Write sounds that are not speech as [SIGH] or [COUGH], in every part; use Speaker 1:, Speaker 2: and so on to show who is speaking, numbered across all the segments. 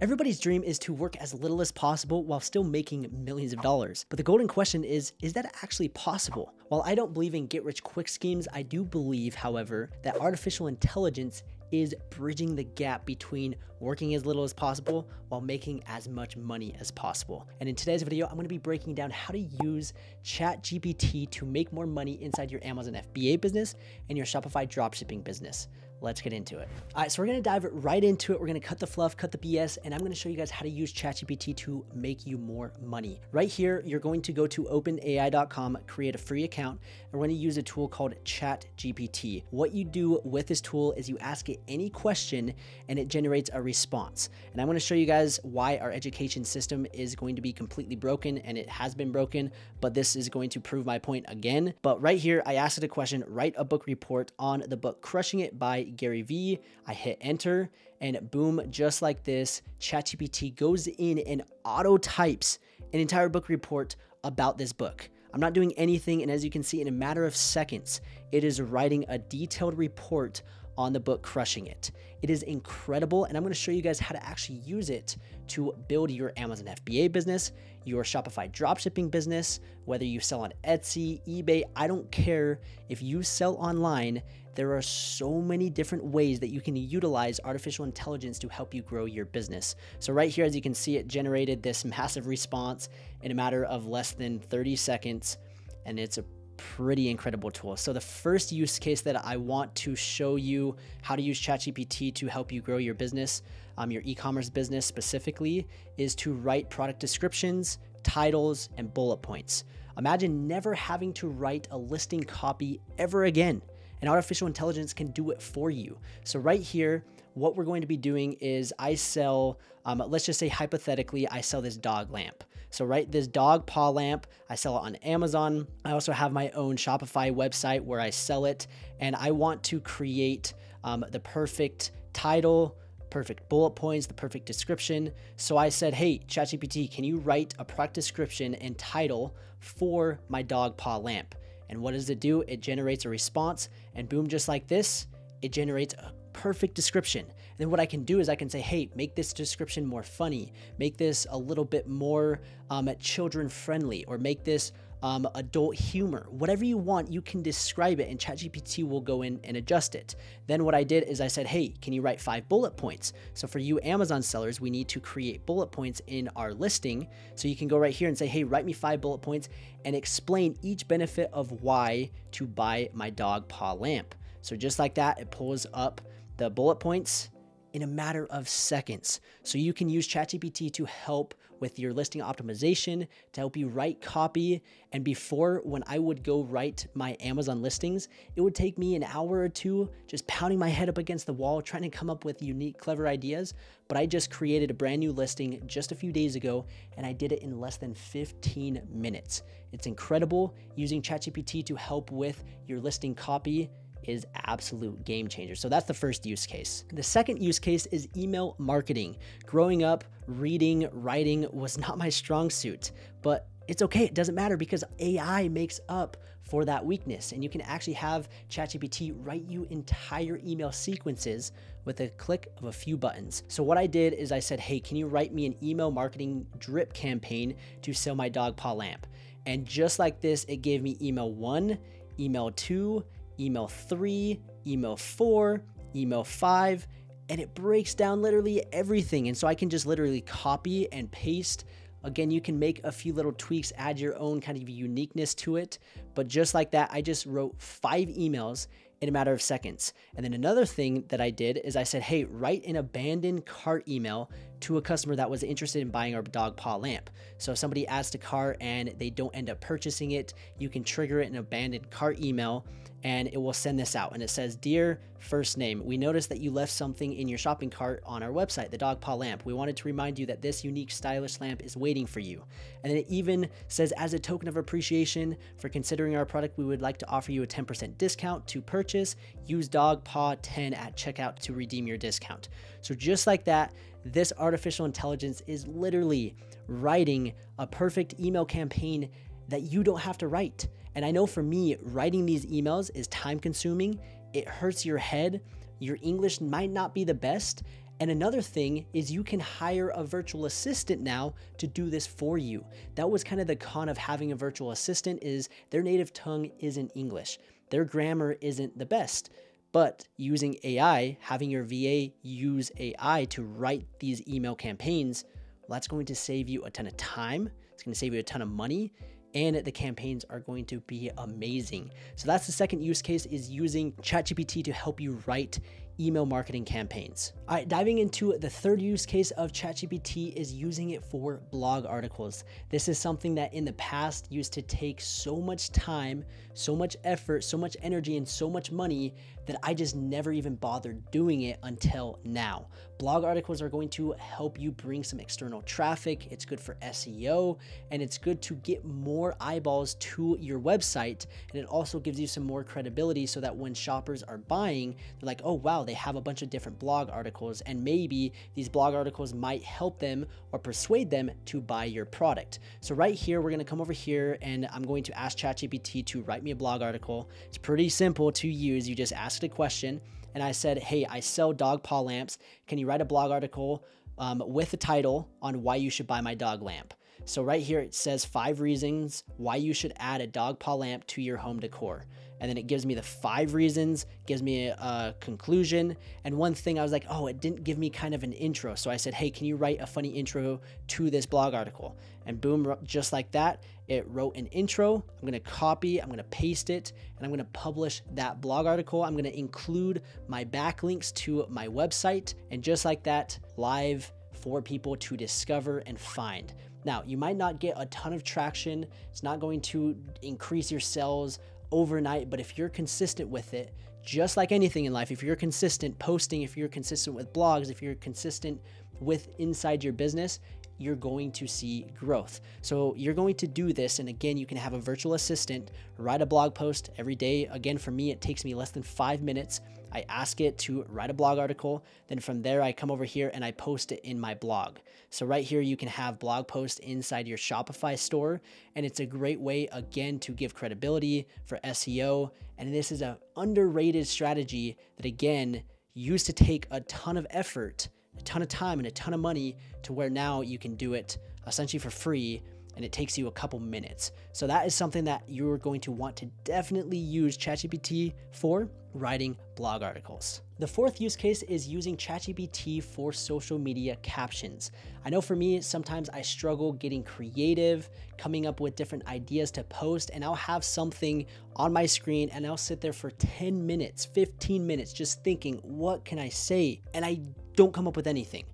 Speaker 1: Everybody's dream is to work as little as possible while still making millions of dollars. But the golden question is, is that actually possible? While I don't believe in get rich quick schemes, I do believe, however, that artificial intelligence is bridging the gap between working as little as possible while making as much money as possible. And in today's video, I'm gonna be breaking down how to use ChatGPT to make more money inside your Amazon FBA business and your Shopify dropshipping business let's get into it. All right, so we're gonna dive right into it. We're gonna cut the fluff, cut the BS, and I'm gonna show you guys how to use ChatGPT to make you more money. Right here, you're going to go to openai.com, create a free account, and we're gonna use a tool called ChatGPT. What you do with this tool is you ask it any question and it generates a response. And I'm gonna show you guys why our education system is going to be completely broken and it has been broken, but this is going to prove my point again. But right here, I asked it a question, write a book report on the book Crushing It by Gary Vee. I hit enter and boom, just like this, ChatGPT goes in and auto types an entire book report about this book. I'm not doing anything, and as you can see, in a matter of seconds, it is writing a detailed report on the book Crushing It. It is incredible, and I'm gonna show you guys how to actually use it to build your Amazon FBA business, your Shopify dropshipping business, whether you sell on Etsy, eBay, I don't care. If you sell online, there are so many different ways that you can utilize artificial intelligence to help you grow your business. So, right here, as you can see, it generated this massive response in a matter of less than 30 seconds, and it's a pretty incredible tool. So the first use case that I want to show you how to use ChatGPT to help you grow your business, um, your e-commerce business specifically, is to write product descriptions, titles, and bullet points. Imagine never having to write a listing copy ever again and artificial intelligence can do it for you. So right here, what we're going to be doing is I sell, um, let's just say hypothetically, I sell this dog lamp. So right, this dog paw lamp, I sell it on Amazon. I also have my own Shopify website where I sell it, and I want to create um, the perfect title, perfect bullet points, the perfect description. So I said, hey, ChatGPT, can you write a product description and title for my dog paw lamp? And what does it do? It generates a response, and boom, just like this, it generates a perfect description. And then what I can do is I can say, hey, make this description more funny, make this a little bit more um, children friendly, or make this um, adult humor, whatever you want, you can describe it and ChatGPT will go in and adjust it. Then what I did is I said, hey, can you write five bullet points? So for you Amazon sellers, we need to create bullet points in our listing. So you can go right here and say, hey, write me five bullet points and explain each benefit of why to buy my dog paw lamp. So just like that, it pulls up the bullet points in a matter of seconds. So you can use ChatGPT to help with your listing optimization, to help you write copy. And before, when I would go write my Amazon listings, it would take me an hour or two just pounding my head up against the wall, trying to come up with unique, clever ideas. But I just created a brand new listing just a few days ago, and I did it in less than 15 minutes. It's incredible using ChatGPT to help with your listing copy is absolute game changer. So that's the first use case. The second use case is email marketing. Growing up, reading, writing was [LAUGHS] not my strong suit, but it's okay. It doesn't matter because AI makes up for that weakness. And you can actually have ChatGPT write you entire email sequences with a click of a few buttons. So what I did is I said, hey, can you write me an email marketing drip campaign to sell my dog paw lamp? And just like this, it gave me email one, email two, email three, email four, email five, and it breaks down literally everything. And so I can just literally copy and paste. Again, you can make a few little tweaks, add your own kind of uniqueness to it. But just like that, I just wrote five emails in a matter of seconds. And then another thing that I did is I said, hey, write an abandoned cart email to a customer that was interested in buying our dog paw lamp. So if somebody adds to cart and they don't end up purchasing it, you can trigger it an abandoned cart email and it will send this out. And it says, Dear first name, we noticed that you left something in your shopping cart on our website, the dog paw lamp. We wanted to remind you that this unique stylish lamp is waiting for you. And then it even says, as a token of appreciation for considering our product, we would like to offer you a 10% discount to purchase. Use dog paw 10 at checkout to redeem your discount. So just like that, this artificial intelligence is literally writing a perfect email campaign that you don't have to write. And I know for me, writing these emails is time consuming, it hurts your head, your English might not be the best. And another thing is you can hire a virtual assistant now to do this for you. That was kind of the con of having a virtual assistant is their native tongue isn't English. Their grammar isn't the best. But using AI, having your VA use AI to write these email campaigns, well, that's going to save you a ton of time. It's going to save you a ton of money and the campaigns are going to be amazing. So that's the second use case is using ChatGPT to help you write email marketing campaigns. All right, diving into the third use case of ChatGPT is using it for blog articles. This is something that in the past used to take so much time, so much effort, so much energy, and so much money that I just never even bothered doing it until now. Blog articles are going to help you bring some external traffic. It's good for SEO and it's good to get more eyeballs to your website. And it also gives you some more credibility so that when shoppers are buying, they're like, oh, wow, they have a bunch of different blog articles. And maybe these blog articles might help them or persuade them to buy your product. So, right here, we're going to come over here and I'm going to ask ChatGPT to write me a blog article. It's pretty simple to use. You just ask it a question and I said, Hey, I sell dog paw lamps. Can you write a blog article um, with a title on why you should buy my dog lamp? So, right here, it says five reasons why you should add a dog paw lamp to your home decor. And then it gives me the five reasons, gives me a, conclusion. And one thing I was like, oh, it didn't give me kind of an intro. So I said, hey, can you write a funny intro to this blog article? And boom, just like that, it wrote an intro. I'm gonna copy, I'm gonna paste it, and I'm gonna publish that blog article. I'm gonna include my backlinks to my website. And just like that, live for people to discover and find. Now, you might not get a ton of traction. It's not going to increase your sales overnight, but if you're consistent with it, just like anything in life, if you're consistent posting, if you're consistent with blogs, if you're consistent with inside your business, you're going to see growth. So you're going to do this. And again, you can have a virtual assistant write a blog post every day. Again, for me, it takes me less than five minutes. I ask it to write a blog article. Then from there, I come over here and I post it in my blog. So right here, you can have blog posts inside your Shopify store. And it's a great way, again, to give credibility for SEO. And this is an underrated strategy that, again, used to take a ton of effort a ton of time and a ton of money to where now you can do it uh, essentially for free and it takes you a couple minutes. So that is something that you're going to want to definitely use ChatGPT for writing blog articles. The fourth use case is using ChatGPT for social media captions. I know for me, sometimes I struggle getting creative, coming up with different ideas to post, and I'll have something on my screen and I'll sit there for 10 minutes, 15 minutes, just thinking, what can I say? And I don't come up with anything.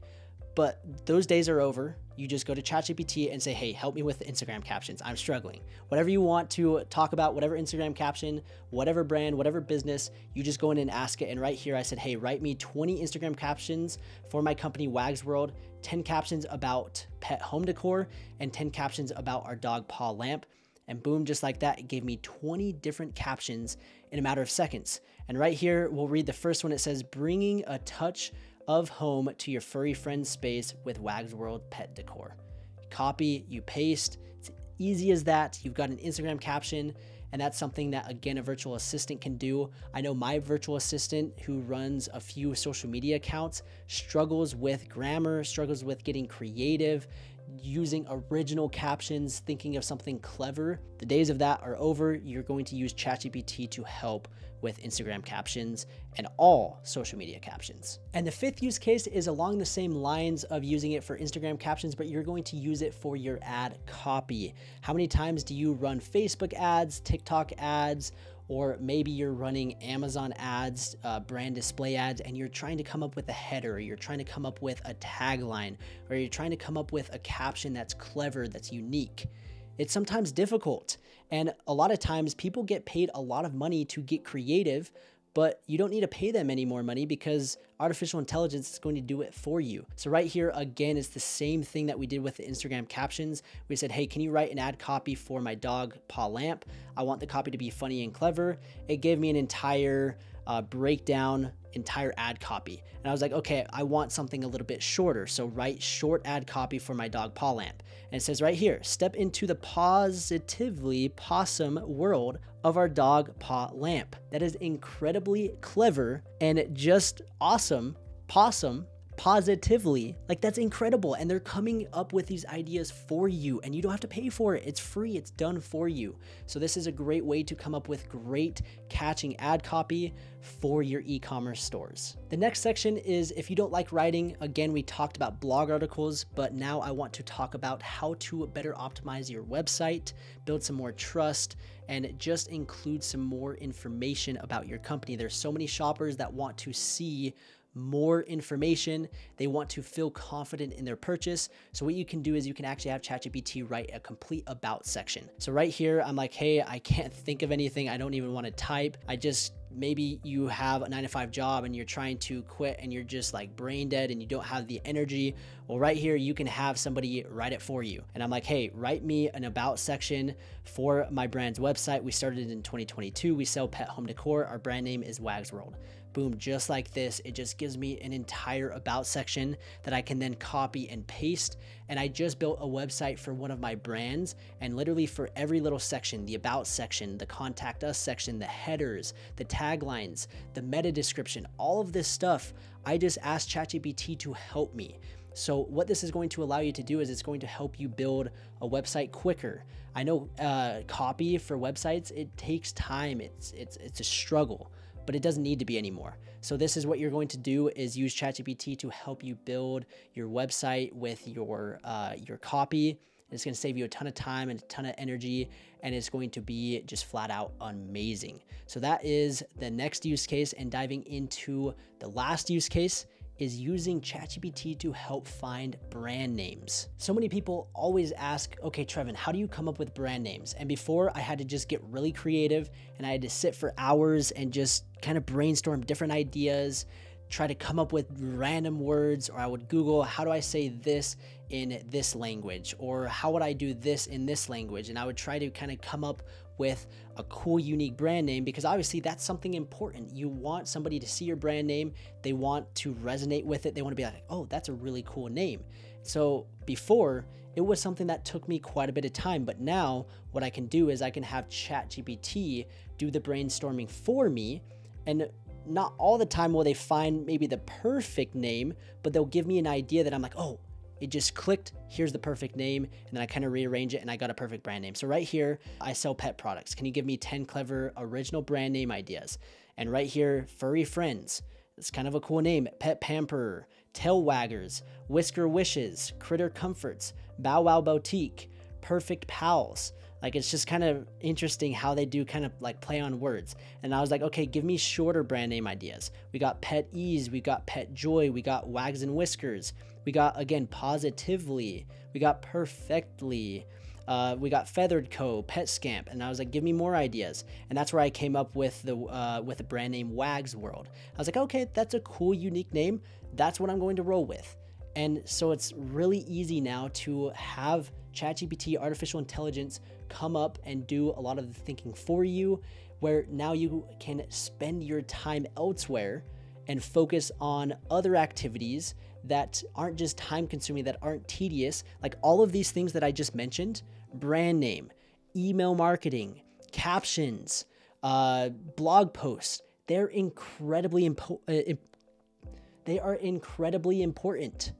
Speaker 1: But those days are over. You just go to ChatGPT and say, hey, help me with Instagram captions. I'm struggling. Whatever you want to talk about, whatever Instagram caption, whatever brand, whatever business, you just go in and ask it. And right here, I said, hey, write me 20 Instagram captions for my company, Wags World, 10 captions about pet home decor, and 10 captions about our dog paw lamp. And boom, just like that, it gave me 20 different captions in a matter of seconds. And right here, we'll read the first one. It says, bringing a touch of home to your furry friend's space with Wags World Pet Decor. Copy, you paste. It's easy as that. You've got an Instagram caption, and that's something that, again, a virtual assistant can do. I know my virtual assistant, who runs a few social media accounts, struggles with grammar, struggles with getting creative, using original captions, thinking of something clever. The days of that are over. You're going to use ChatGPT to help with Instagram captions and all social media captions. And the fifth use case is along the same lines of using it for Instagram captions, but you're going to use it for your ad copy. How many times do you run Facebook ads, TikTok ads, or maybe you're running Amazon ads, uh, brand display ads, and you're trying to come up with a header, or you're trying to come up with a tagline, or you're trying to come up with a caption that's clever, that's unique. It's sometimes difficult. And a lot of times people get paid a lot of money to get creative, but you don't need to pay them any more money because artificial intelligence is going to do it for you. So right here, again, it's the same thing that we did with the Instagram captions. We said, hey, can you write an ad copy for my dog paw lamp? I want the copy to be funny and clever. It gave me an entire uh, breakdown entire ad copy. And I was like, okay, I want something a little bit shorter. So write short ad copy for my dog paw lamp. And it says right here, step into the positively possum world of our dog paw lamp. That is incredibly clever and just awesome. Possum positively. Like that's incredible. And they're coming up with these ideas for you and you don't have to pay for it. It's free, it's done for you. So this is a great way to come up with great catching ad copy for your e-commerce stores. The next section is if you don't like writing, again, we talked about blog articles, but now I want to talk about how to better optimize your website, build some more trust, and just include some more information about your company. There's so many shoppers that want to see more information. They want to feel confident in their purchase. So what you can do is you can actually have ChatGPT write a complete about section. So right here, I'm like, hey, I can't think of anything. I don't even want to type. I just maybe you have a nine to five job and you're trying to quit and you're just like brain dead and you don't have the energy. Well, right here, you can have somebody write it for you. And I'm like, hey, write me an about section for my brand's website. We started in 2022. We sell pet home decor. Our brand name is Wags World boom, just like this. It just gives me an entire about section that I can then copy and paste. And I just built a website for one of my brands. And literally for every little section, the about section, the contact us section, the headers, the taglines, the meta description, all of this stuff, I just asked ChatGPT to help me. So what this is going to allow you to do is it's going to help you build a website quicker. I know uh, copy for websites it takes time. It's it's it's a struggle but it doesn't need to be anymore. So this is what you're going to do is use ChatGPT to help you build your website with your uh, your copy. It's going to save you a ton of time and a ton of energy, and it's going to be just flat out amazing. So that is the next use case, and diving into the last use case is using ChatGPT to help find brand names. So many people always ask, okay, Trevin, how do you come up with brand names? And before I had to just get really creative and I had to sit for hours and just kind of brainstorm different ideas, try to come up with random words, or I would Google, how do I say this in this language? Or how would I do this in this language? And I would try to kind of come up with a cool, unique brand name because obviously that's something important. You want somebody to see your brand name, they want to resonate with it, they want to be like, oh, that's a really cool name. So before, it was something that took me quite a bit of time, but now what I can do is I can have ChatGPT do the brainstorming for me and not all the time will they find maybe the perfect name, but they'll give me an idea that I'm like, oh, it just clicked. Here's the perfect name. And then I kind of rearrange it and I got a perfect brand name. So right here, I sell pet products. Can you give me 10 clever original brand name ideas? And right here, Furry Friends. It's kind of a cool name. Pet Pamperer, Tail Waggers, Whisker Wishes, Critter Comforts, Bow Wow Boutique, Perfect Pals. Like it's just kind of interesting how they do kind of like play on words. And I was like, okay, give me shorter brand name ideas. We got Pet Ease, we got Pet Joy, we got Wags and Whiskers, we got again Positively, we got Perfectly. Uh, we got Feathered Co, Pet Scamp, and I was like, give me more ideas, and that's where I came up with the uh, with the brand name Wags World. I was like, okay, that's a cool, unique name. That's what I'm going to roll with. And so it's really easy now to have ChatGPT, artificial intelligence, come up and do a lot of the thinking for you, where now you can spend your time elsewhere and focus on other activities that aren't just time consuming, that aren't tedious. Like all of these things that I just mentioned brand name, email marketing, captions, uh, blog posts they're incredibly impo- uh, they are incredibly important,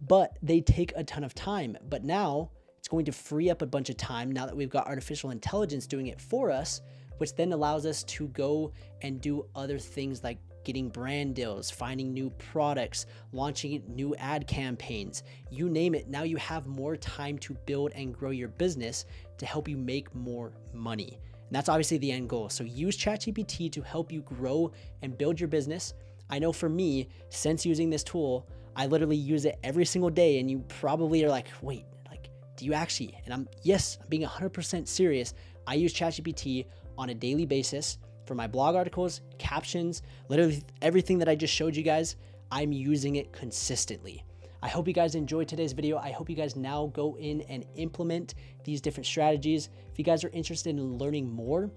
Speaker 1: but they take a ton of time. But now it's going to free up a bunch of time now that we've got artificial intelligence doing it for us, which then allows us to go and do other things like getting brand deals, finding new products, launching new ad campaigns, you name it. Now you have more time to build and grow your business to help you make more money. And that's obviously the end goal. So use ChatGPT to help you grow and build your business. I know for me, since using this tool, I literally use it every single day. And you probably are like, wait, do you actually? And I'm, yes, I'm being 100% serious. I use ChatGPT on a daily basis for my blog articles, captions, literally everything that I just showed you guys. I'm using it consistently. I hope you guys enjoyed today's video. I hope you guys now go in and implement these different strategies. If you guys are interested in learning more,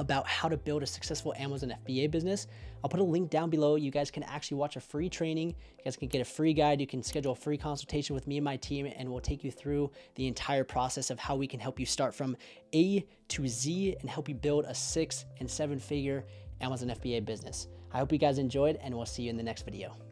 Speaker 1: about how to build a successful Amazon FBA business. I'll put a link down below. You guys can actually watch a free training. You guys can get a free guide. You can schedule a free consultation with me and my team, and we'll take you through the entire process of how we can help you start from A to Z and help you build a six and seven figure Amazon FBA business. I hope you guys enjoyed, and we'll see you in the next video.